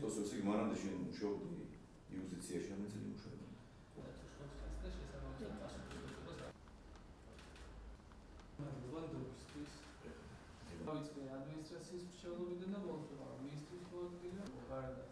ხო ესე იგი მანამდე შენ მუშაობდი იუზიციაში ამ წელი მუშაობდი ვიცე ადმინისტრაციის მრჩეველობიდან და მოხდა მინისტრის პოზიციაზე გარდა